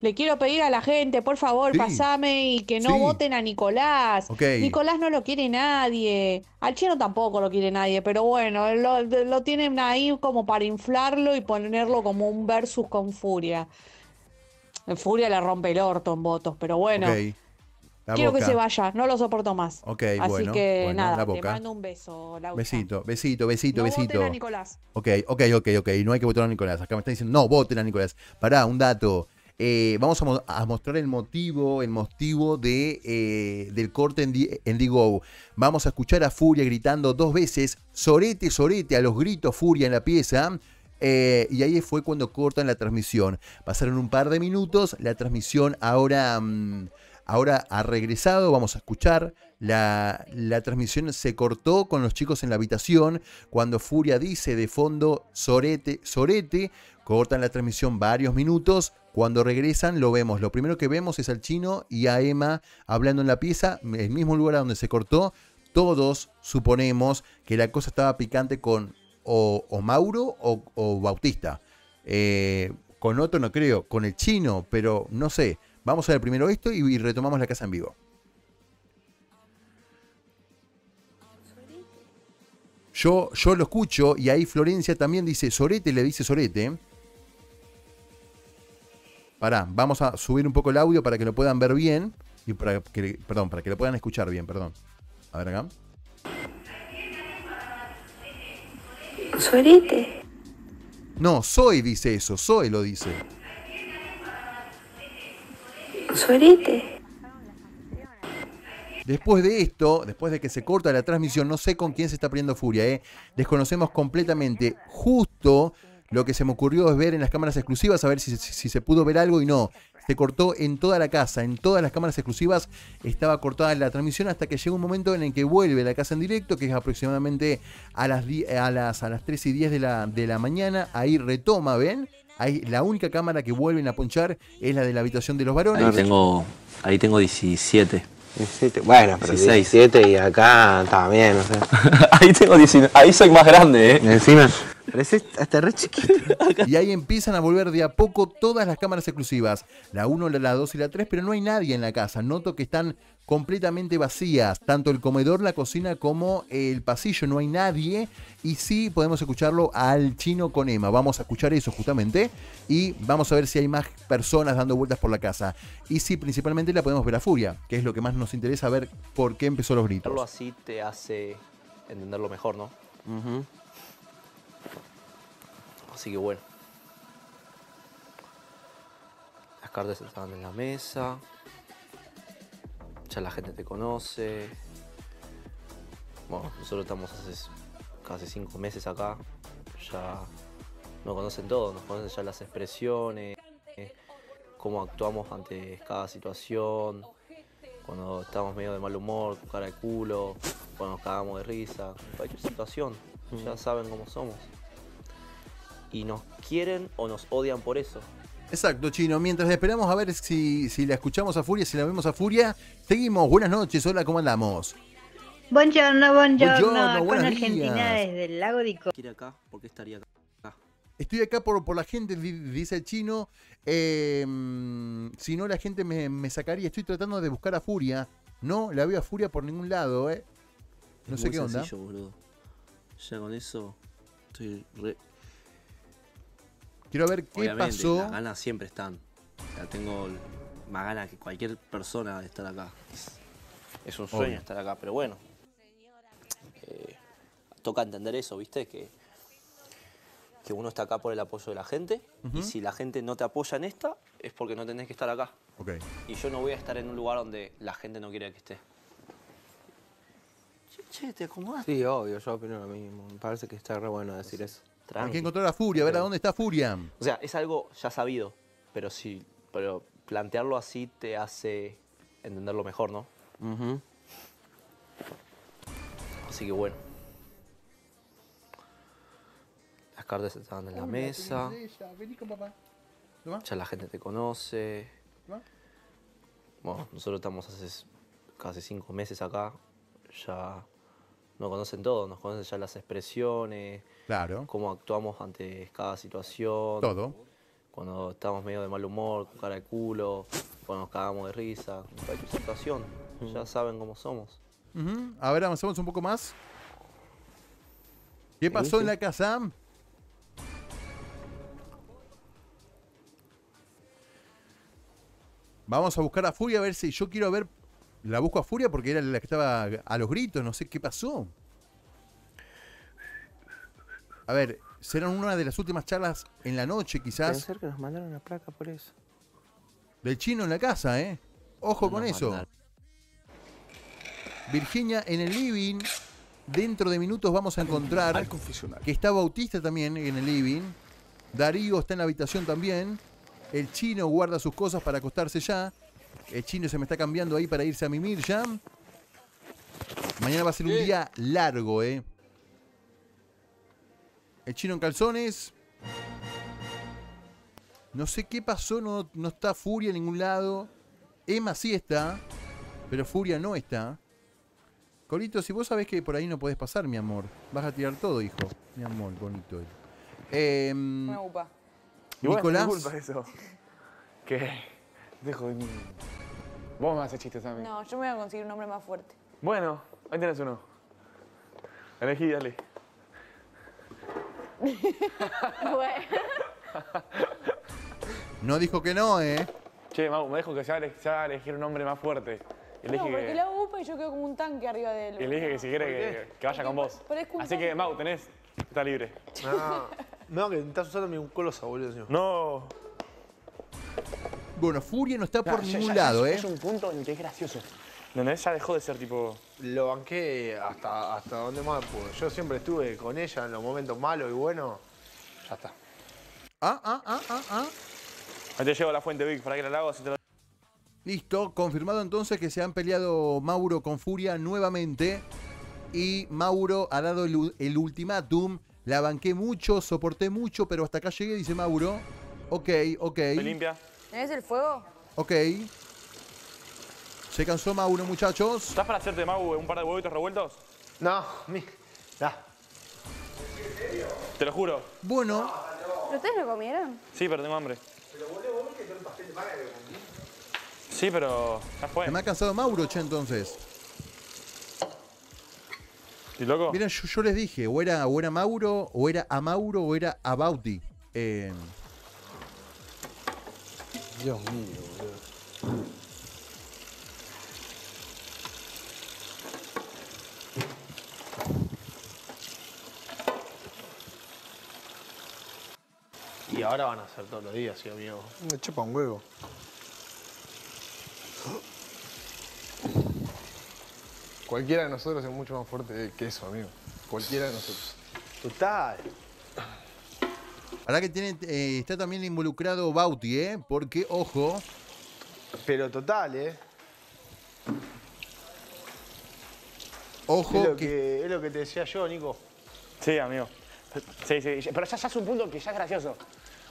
Le quiero pedir a la gente, por favor, Sí. pasame y que no Sí. voten a Nicolás. Nicolás no lo quiere nadie. Al chino tampoco lo quiere nadie, pero bueno, lo, lo tienen ahí como para inflarlo y ponerlo como un versus con Furia. Furia le rompe el orto en votos, pero bueno, quiero que se vaya, no lo soporto más. Ok, Así bueno, que bueno, nada, te mando un beso, Laucha. Besito, besito, besito, No besito. voten a Nicolás. Ok, ok, ok, ok. No hay que votar a Nicolás. Acá me están diciendo, no, voten a Nicolás. Pará, un dato. Eh, vamos a, mo- a mostrar el motivo, el motivo de, eh, del corte en, en Digo. Vamos a escuchar a Furia gritando dos veces, sorete, sorete, a los gritos Furia en la pieza. Eh, y ahí fue cuando cortan la transmisión. Pasaron un par de minutos, la transmisión ahora, mm, ahora ha regresado, vamos a escuchar. La, la transmisión se cortó con los chicos en la habitación cuando Furia dice de fondo Sorete, Sorete. Cortan la transmisión varios minutos. Cuando regresan lo vemos. Lo primero que vemos es al chino y a Emma hablando en la pieza, el mismo lugar donde se cortó. Todos suponemos que la cosa estaba picante con o, Mauro o, o Bautista. Eh, con otro no creo, con el chino, pero no sé. Vamos a ver primero esto y, y retomamos la casa en vivo. Yo, yo lo escucho y ahí Florencia también dice Sorete, le dice Sorete. Pará, vamos a subir un poco el audio para que lo puedan ver bien. Y para que, perdón, para que lo puedan escuchar bien, perdón. A ver acá. Sorete. No, Soy dice eso, Soy lo dice. Sorete. Después de esto, después de que se corta la transmisión, no sé con quién se está poniendo furia, ¿eh? Desconocemos completamente. Justo lo que se me ocurrió es ver en las cámaras exclusivas, a ver si, si- si se pudo ver algo y no. Se cortó en toda la casa, en todas las cámaras exclusivas estaba cortada la transmisión hasta que llega un momento en el que vuelve la casa en directo, que es aproximadamente a las, a las, a las 3 y 10 de la, de la mañana. Ahí retoma, ¿ven? Ahí, la única cámara que vuelven a ponchar es la de la habitación de los varones. Ahí tengo, ahí tengo 17. 17. Bueno, pero 16. 17 y acá bien, no sé. ahí tengo 19. Ahí soy más grande, ¿eh? Encima, parece hasta re chiquito. Y ahí empiezan a volver de a poco todas las cámaras exclusivas. La 1, la 2 y la 3, pero no hay nadie en la casa. Noto que están completamente vacías. Tanto el comedor, la cocina como el pasillo. No hay nadie. Y sí podemos escucharlo al chino con Emma. Vamos a escuchar eso justamente. Y vamos a ver si hay más personas dando vueltas por la casa. Y sí, principalmente la podemos ver a Furia, que es lo que más nos interesa ver por qué empezó los gritos. Verlo así te hace entenderlo mejor, ¿no? Así que bueno. Las cartas estaban en la mesa. Ya la gente te conoce. Bueno, nosotros estamos hace casi cinco meses acá. Ya nos conocen todo, nos conocen ya las expresiones, cómo actuamos ante cada situación, cuando estamos medio de mal humor, con cara de culo, cuando nos cagamos de risa, cualquier situación. Ya saben cómo somos. Y nos quieren o nos odian por eso. Exacto, Chino. Mientras esperamos a ver si, si la escuchamos a Furia, si la vemos a Furia, seguimos. Buenas noches, hola, ¿cómo andamos? Buongiorno, buongiorno, Buongiorno, buenos Argentina días. desde el lago de Co- ¿Quiere acá? ¿Por qué estaría acá? Estoy acá por, por la gente, di- dice el chino. Eh, si no, la gente me, me sacaría. Estoy tratando de buscar a Furia. No, la veo a Furia por ningún lado, ¿eh? No Es sé muy qué onda. boludo. Ya con eso estoy re... Quiero ver qué Obviamente, pasó. las ganas siempre están. O sea, tengo más ganas que cualquier persona de estar acá. Es, es un sueño Obvio. estar acá, pero bueno. Eh, toca entender eso, ¿viste? Que, que uno está acá por el apoyo de la gente. Y si la gente no te apoya en esta, es porque no tenés que estar acá. Ok. Y yo no voy a estar en un lugar donde la gente no quiere que esté. Che, che, ¿te acomodás? Sí, obvio, yo opino lo mismo. Me parece que está re bueno decir eso. Hay que Tranqui. encontrar a Furia, a ver a dónde está Furia. O sea, es algo ya sabido, pero sí, pero plantearlo así te hace entenderlo mejor, ¿no? Ujú. Así que bueno. Las cartas estaban en la mesa, Vení con papá. ya la gente te conoce. Toma. Bueno, nosotros estamos hace casi cinco meses acá, ya nos conocen todo, nos conocen ya las expresiones, Claro. cómo actuamos ante cada situación. Todo. cuando estamos medio de mal humor, con cara de culo, cuando nos cagamos de risa, en cualquier situación. Ya saben cómo somos. A ver, avanzamos un poco más. ¿Qué pasó sí. en la casa? Vamos a buscar a Furia a ver si yo quiero ver. La busco a Furia porque era la que estaba a los gritos, no sé qué pasó. A ver, será una de las últimas charlas en la noche, quizás, Pensar que nos mandaron una placa por eso. del chino en la casa, ¿eh? Ojo con eso. mandaron. Virginia en el living. Dentro de minutos vamos a encontrar que está Bautista también en el living. Darío está en la habitación también. El chino guarda sus cosas para acostarse ya. El chino se me está cambiando ahí para irse a mimir ya. Mañana va a ser un día largo, ¿eh? El chino en calzones. No sé qué pasó, no, no está Furia en ningún lado. Emma sí está, pero Furia no está. Colito, si vos sabés que por ahí no podés pasar, mi amor, vas a tirar todo, hijo. Mi amor, bonito. Em, Una upa. Nicolás. eso. Que. Dejo de mí. Vos me haces chistes a mí. No, yo me voy a conseguir un hombre más fuerte. Bueno, ahí tenés uno. Elegí, dale. no dijo que no, ¿eh? Che, Mau, me dijo que se va a ele- se va a elegir un hombre más fuerte. Y le No, porque que, le hago upa y yo quedo como un tanque arriba de él. y le dije que si quiere que, que vaya con vos. Así que. Mau, tenés. Está libre. No, no, que estás usando mi colosa, boludo. encima. No. Bueno, Furia no está por Ya- ningún ya lado, es, ¿eh? Es un punto en el que es gracioso. ¿Entendés? Ya dejó de ser tipo. Lo banqué hasta, hasta donde más pude. Yo siempre estuve con ella en los momentos malos y buenos. Ya está. Ah, ah, ah, ah, ah. Ahí te llevo a la fuente Vic para que la hago te Listo, confirmado entonces que se han peleado Mauro con Furia nuevamente. Y Mauro ha dado el, el ultimátum. La banqué mucho, soporté mucho, pero hasta acá llegué, dice Mauro. Ok, ok, Me limpia. ¿Tenés el fuego? ok. Se cansó Mauro, muchachos. ¿Estás para hacerte, Mau, un par de huevitos revueltos? No, mi. Ya. Te lo juro. Bueno, ¿Pero ustedes lo comieron? Sí, pero tengo hambre. Sí, pero ya fue. se me ha cansado Mauro, che, entonces. ¿Y loco? Miren, yo, yo les dije, o era, o era Mauro, o era a Mauro, o era a Bauti. Eh, Dios mío, boludo. Y ahora van a ser todos los días, sí, amigo. Me chupa un huevo. Cualquiera de nosotros es mucho más fuerte que eso, amigo. Cualquiera de nosotros. Total. Ahora que tiene, eh, está también involucrado Bauti, ¿eh? Porque, ojo, Pero total, ¿eh? ojo Es lo, que, que, es lo que te decía yo, Nico. Sí, amigo. Sí, sí, pero ya, ya es un punto que ya es gracioso.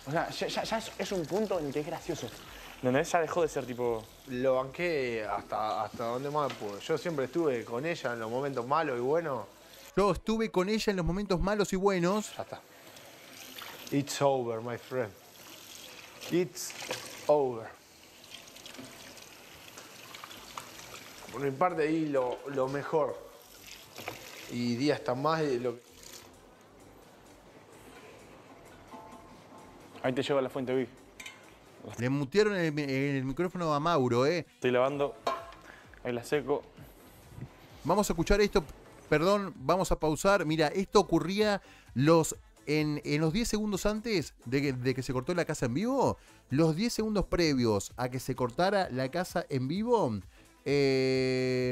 O sea, ya, ya- ya es, es un punto en el que es gracioso. ¿Entendés? Ya dejó de ser tipo. Lo banqué hasta, hasta donde más pude. Yo siempre estuve con ella en los momentos malos y buenos. yo estuve con ella en los momentos malos y buenos. Ya está. It's over, my friend. It's over. Por mi parte, ahí lo, lo mejor. Y días tan más de lo que. Ahí te llevo a la fuente Vic. Le mutearon el, el micrófono a Mauro, ¿eh? Estoy lavando. Ahí la seco. Vamos a escuchar esto, perdón, vamos a pausar. Mira, esto ocurría los en, en los 10 segundos antes de que, se cortó la casa en vivo, los 10 segundos previos a que se cortara la casa en vivo.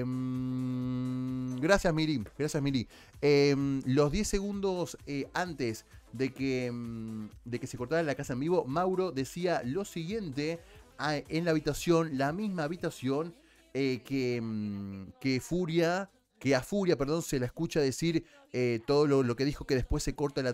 mm, gracias, Miri. Gracias, Miri. Eh, los 10 segundos eh, antes de que, mm, de que se cortara la casa en vivo, Mauro decía lo siguiente en la habitación, la misma habitación eh, que, que Furia, que a Furia, perdón, se la escucha decir eh, todo lo, que dijo que después se corta la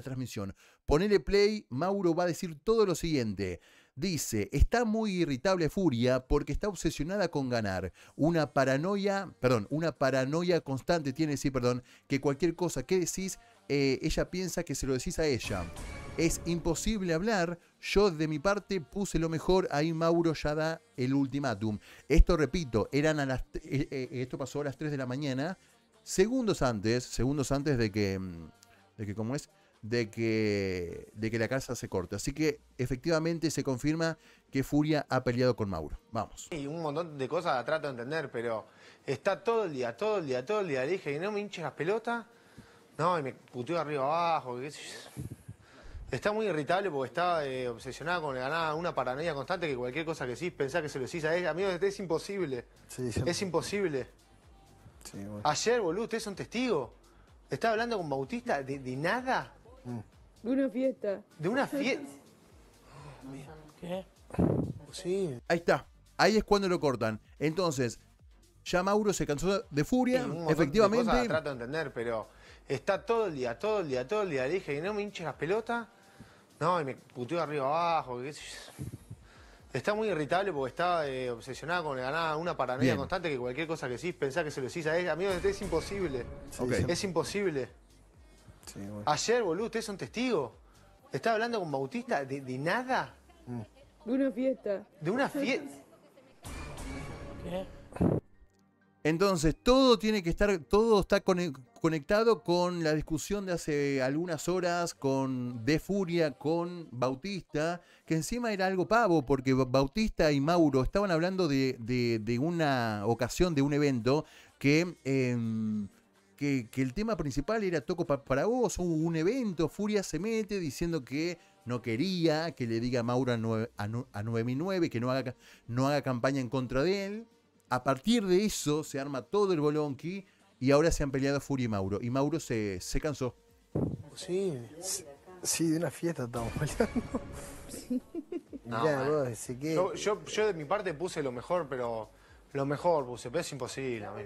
transmisión. Ponele play, Mauro va a decir todo lo siguiente. Dice, está muy irritable Furia porque está obsesionada con ganar. Una paranoia, perdón, una paranoia constante tiene, sí, perdón, que cualquier cosa que decís, eh, ella piensa que se lo decís a ella. Es imposible hablar. Yo de mi parte puse lo mejor. Ahí Mauro ya da el ultimátum. Esto, repito, eran a las, eh, eh, esto pasó a las 3 de la mañana. Segundos antes, segundos antes de que, mm, de que ¿cómo es? De que, de que la casa se corte. Así que efectivamente se confirma que Furia ha peleado con Mauro. Vamos. Y un montón de cosas trato de entender, pero está todo el día, todo el día, todo el día. Le dije, no me hinches las pelotas. No, y me puteó arriba abajo. Está muy irritable porque está eh, obsesionada con ganar una paranoia constante que cualquier cosa que decís, pensás que se lo decís a ella. Amigo, es imposible. Es imposible. Ayer, boludo, ustedes son testigos. Estaba hablando con Bautista de, de nada. De una fiesta. De una fiesta. ¿Qué? Sí. Ahí está. Ahí es cuando lo cortan. Entonces, ya Mauro se cansó de furia. Montón de efectivamente. cosas la trato de entender, pero está todo el día, todo el día, todo el día. Le dije, y no me hinches las pelotas. No, y me puteó arriba abajo. Está muy irritable porque está eh, obsesionada con ganar una paranoia Bien. constante que cualquier cosa que decís, pensás que se lo decís a ella. Amigo, es imposible. Es imposible. Ayer, boludo, ustedes son testigos. Estaba hablando con Bautista de, de nada. De una fiesta. De una fiesta. ¿Qué? Entonces, todo tiene que estar, todo está cone- conectado con la discusión de hace algunas horas con De Furia, con Bautista, que encima era algo pavo, porque Ba- Bautista y Mauro estaban hablando de, una ocasión, de un evento, que, em, el tema principal era Toco pa- para vos, hubo un evento, Furia se mete diciendo que no quería que le diga a Mauro a, nue- a, nu- a 9009 que no haga campaña en contra de él. A partir de eso se arma todo el bolonqui y ahora se han peleado Furia y Mauro. Y Mauro se, se cansó. Sí. Sí, de una fiesta estamos peleando. No, Mirá, man. vos, ese que- Yo, yo, yo de mi parte puse lo mejor, pero lo mejor puse, pero es imposible. a mí.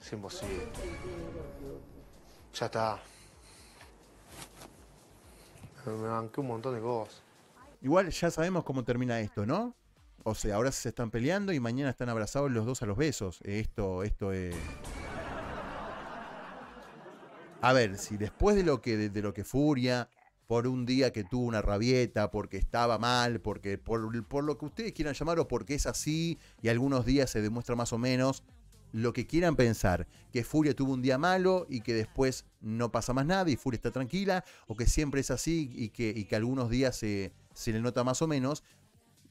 Es imposible. Ya está. Me banqué un montón de cosas. Igual ya sabemos cómo termina esto, ¿no? O sea, ahora se están peleando y mañana están abrazados los dos a los besos. Esto, esto es. A ver, si después de lo que, de, lo que Furia, por un día que tuvo una rabieta, porque estaba mal, porque por, por lo que ustedes quieran llamar o porque es así, y algunos días se demuestra más o menos, lo que quieran pensar, que Furia tuvo un día malo y que después no pasa más nada y Furia está tranquila, o que siempre es así y que, y que algunos días se, se le nota más o menos.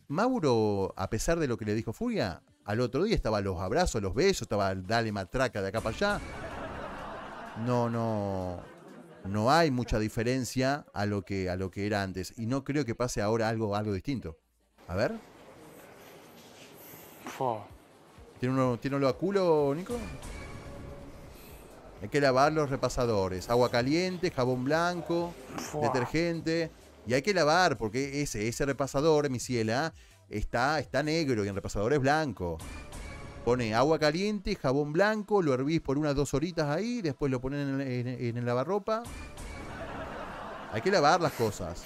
Mauro, a pesar de lo que le dijo Furia, al otro día estaba los abrazos, los besos, estaba el dale matraca de acá para allá. No, no. No hay mucha diferencia a lo que, a lo que era antes. Y no creo que pase ahora algo, algo distinto. A ver. ¿Tiene uno, ¿Tiene uno a culo, Nico? Hay que lavar los repasadores. Agua caliente, jabón blanco, detergente. Y hay que lavar porque ese, ese repasador, mi ciela, está, está negro y el repasador es blanco. Pone agua caliente, jabón blanco, lo hervís por unas dos horitas ahí, después lo ponen en, en el lavarropa. Hay que lavar las cosas.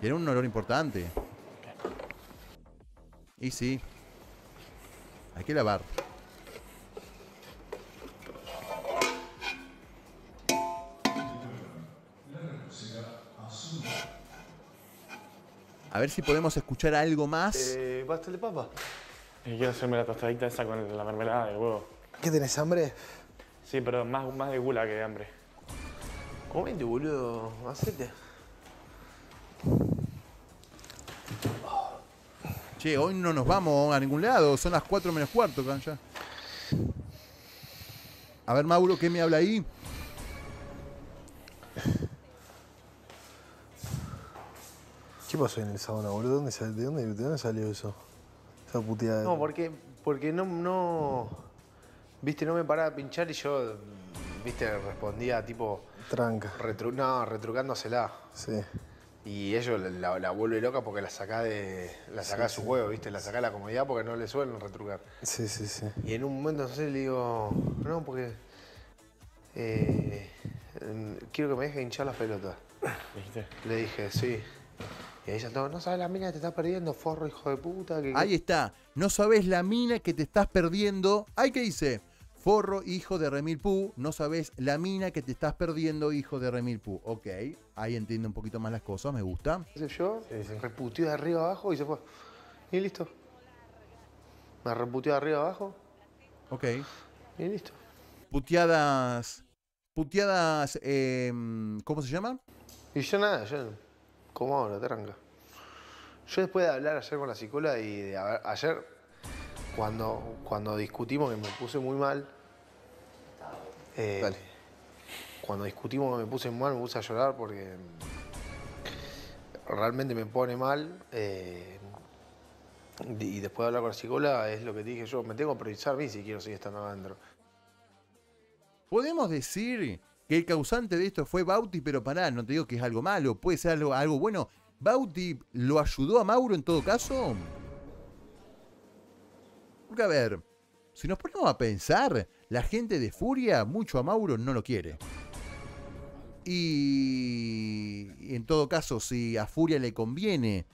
Tiene un olor importante. Y sí. Hay que lavar. A ver si podemos escuchar algo más. Eh, ¿Pastel de papa? Y quiero hacerme la tostadita esa con la mermelada del huevo. ¿Qué tenés hambre? Sí, pero más, más de gula que de hambre. Comete, boludo. Hacete. Che, hoy no nos vamos a ningún lado. Son las 4 menos cuarto, cancha. A ver, Mauro, ¿qué me habla ahí? ¿Qué pasó en el sauna, boludo? ¿Dónde sal- de, dónde, ¿De dónde salió eso? Esa puteada. No, porque, porque no, no. Viste, no me paraba a pinchar y yo, viste, respondía tipo. Tranca. Retru, no, retrucándosela. Sí. Y ellos la, la- la vuelve loca porque la saca de. La saca de su juego, viste, la saca de la comodidad porque no le suelen retrucar. Sí, sí, sí. Y en un momento, no sé, le digo, no, porque. eh, em, quiero que me deje hinchar las pelotas. ¿Dijiste? Le dije, sí. Y ella todo, no sabes la mina que te está perdiendo, forro, hijo de puta. Que, Ahí está. No sabes la mina que te estás perdiendo. Ay, ¿qué dice? Forro, hijo de Remil Pú, no sabes la mina que te estás perdiendo, hijo de Remil Pú. Ok, ahí entiendo un poquito más las cosas, me gusta. ¿Qué sé yo? Eh, se reputió de arriba abajo y se fue. Y listo. Me reputió de arriba abajo Ok. y listo. Puteadas. Puteadas. em, ¿Cómo se llaman? Y yo nada, yo como ahora, tranca. Yo después de hablar ayer con la psicóloga y de haber- ayer, cuando, cuando discutimos que me puse muy mal, eh, cuando discutimos que me puse muy mal, me puse a llorar porque realmente me pone mal. eh, y después de hablar con la psicóloga, es lo que te dije yo, me tengo que priorizar a mí si quiero seguir estando adentro. Podemos decir que el causante de esto fue Bauti, pero pará, no te digo que es algo malo, puede ser algo, algo bueno. ¿Bauti lo ayudó a Mauro en todo caso? Porque a ver, si nos ponemos a pensar, la gente de Furia mucho a Mauro no lo quiere. Y en todo caso, si a Furia le conviene,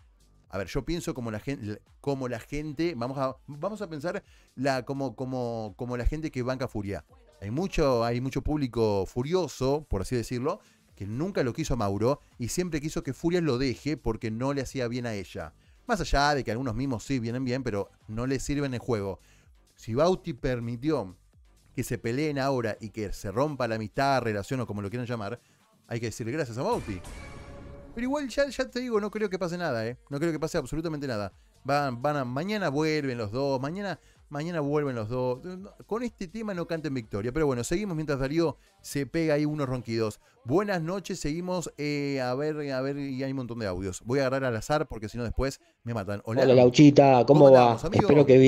a ver, yo pienso como la gente, como la gente, vamos a, vamos a pensar la, como, como, como la gente que banca Furia. Hay mucho, hay mucho público furioso, por así decirlo, que nunca lo quiso a Mauro y siempre quiso que Furia lo deje porque no le hacía bien a ella. Más allá de que algunos mismos sí vienen bien, pero no le sirven el juego. Si Bauti permitió que se peleen ahora y que se rompa la amistad, relación o como lo quieran llamar, hay que decirle gracias a Bauti. Pero igual ya, ya te digo, no creo que pase nada, ¿eh? No creo que pase absolutamente nada. Van, van a, mañana vuelven los dos, mañana, mañana vuelven los dos. Con este tema no canten victoria. Pero bueno, seguimos mientras Darío se pega ahí unos ronquidos. Buenas noches, seguimos eh, a ver, a ver, y hay un montón de audios. Voy a agarrar al azar porque si no después me matan. Hola Lauchita, ¿cómo, va? andamos? Espero que bien.